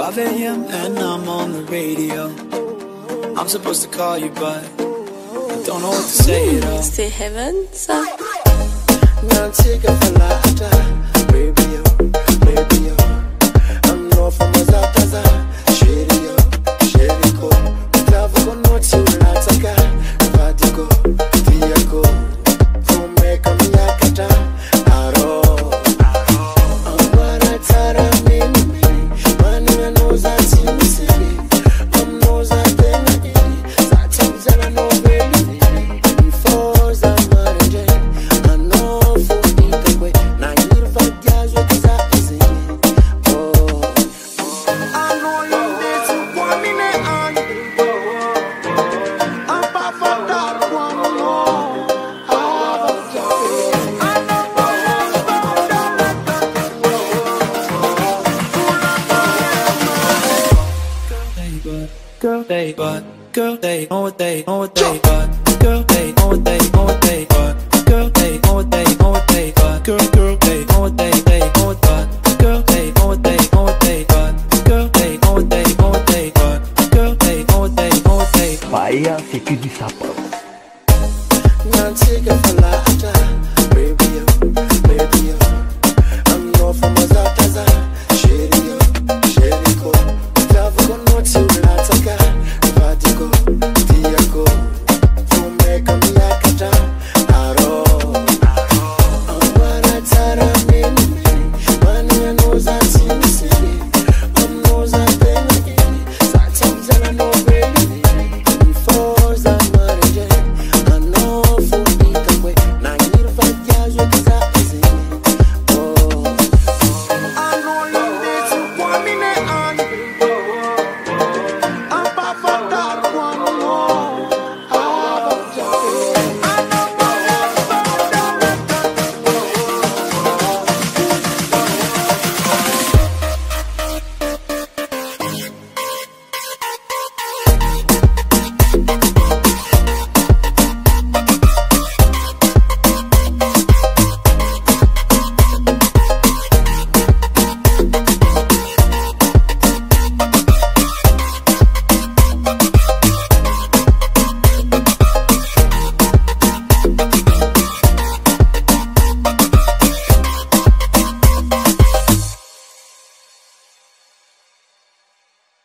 5 a.m. and I'm on the radio. I'm supposed to call you, but I don't know what to say at all. Stay heaven, so. Now take a laughter, baby, oh, baby, oh. they want. Girl, they know what they know what they but Girl, they know what they know what they but Girl, they know what they know what they but Girl, girl, they know what they they know what but Girl, they know what they know what they but Girl, they know what they know what they but Girl, they know what they know what they. Bahia, c'est que du sapin. Nancy, que falar, baby, baby.